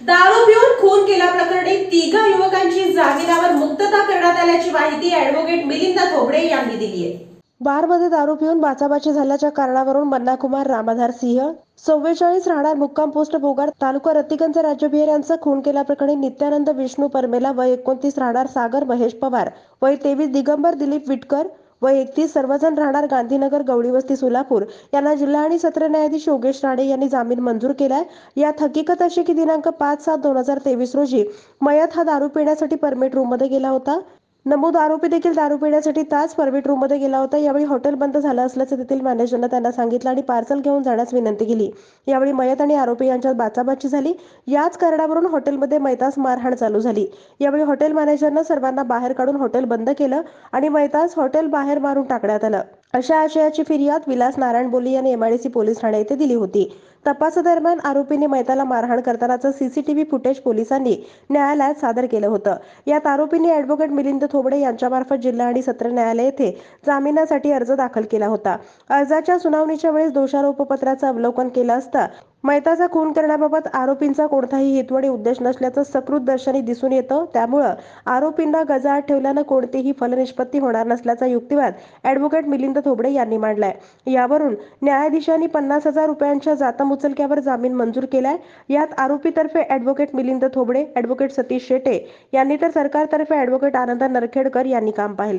दारू पिऊन खून केल्याप्रकरणी तिघा युवकांची जामिनावर मुक्तता करण्यात आल्याची माहिती ऍडव्होकेट मिलिंद थोबडे यांनी दिली आहे बारमध्ये दारू पिऊन बाचाबाची झाल्याच्या कारणावरून मन्नाकुमार रामाधार सिंह चव्वेचाळीस राहणार मुक्काम पोस्ट बोगाड तालुका रत्तिगंज राज्यबिहार यांचा खून केल्याप्रकरणी नित्यानंद विष्णू परमेला व एकोणतीस राहणार सागर महेश पवार व तेवीस दिगंबर दिलीप विटकर व एकतीस सर्वजण राहणार गांधीनगर गवळी वस्ती सोलापूर. यांना जिल्हा आणि सत्र न्यायाधीश योगेश राणे यांनी जामीन मंजूर केलाय. यात हकीकत अशी की दिनांक पाच सात दोन हजार तेवीस रोजी मयत हा दारू पिण्यासाठी परमिट रूममध्ये गेला होता. नमूद आरोपी देखील दारू पिण्यासाठी तास परमिट रूममध्ये गेला होता. यावेळी हॉटेल बंद झालं असल्याचं तेथील मॅनेजरनं त्यांना सांगितलं आणि पार्सल घेऊन जाण्यास विनंती केली. यावेळी मयत आणि आरोपी यांच्यात बाचाबाची झाली. याच कारणावरून हॉटेलमध्ये मैतास मारहाण चालू झाली. यावेळी हॉटेल मॅनेजरनं सर्वांना बाहेर काढून हॉटेल बंद केलं आणि मैतास हॉटेल बाहेर मारून टाकण्यात आलं. अशा आशयाची फिर्याद विलास नारायण बोली यांनी एमआयडीसी पोलीस ठाणे येथे दिली होती. तपासादरम्यान आरोपीने मैताला मारहाण करतानाचं सीसीटीव्ही फुटेज पोलिसांनी न्यायालयात सादर केलं होतं. यात आरोपींनी ॲडव्होकेट मिलिंद थोबडे यांच्यामार्फत जिल्हा आणि सत्र न्यायालय येथे जामिनासाठी अर्ज दाखल केला होता. अर्जाच्या सुनावणीच्या वेळेस दोषारोपपत्राचं अवलोकन केलं असता. मैताचा खून करण्याबाबत आरोपींचा कोणताही हेतू आणि उद्देश नसल्याचं सकृत दर्शनी दिसून येतं. त्यामुळं आरोपींना गजाआड ठेवल्यानं कोणतीही फलनिष्पत्ती होणार नसल्याचा युक्तिवाद ॲडव्होकेट मिलिंद थोबडे यांनी मांडलाय. यावरून न्यायाधीशांनी पन्नास हजार रुपयांच्या जातमुचलक्यावर जामीन मंजूर केलाय. यात आरोपीतर्फे ॲडव्होकेट मिलिंद थोबडे ॲडव्होकेट सतीश शेटे यांनी तर सरकारतर्फे ॲडव्होकेट आनंद नरखेडकर यांनी काम पाहिले